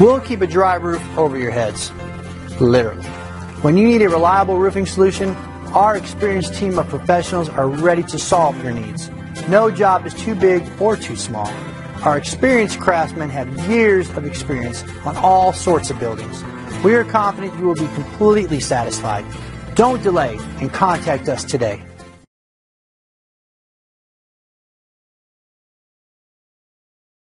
We'll keep a dry roof over your heads. Literally. When you need a reliable roofing solution, our experienced team of professionals are ready to solve your needs. No job is too big or too small. Our experienced craftsmen have years of experience on all sorts of buildings. We are confident you will be completely satisfied. Don't delay and contact us today.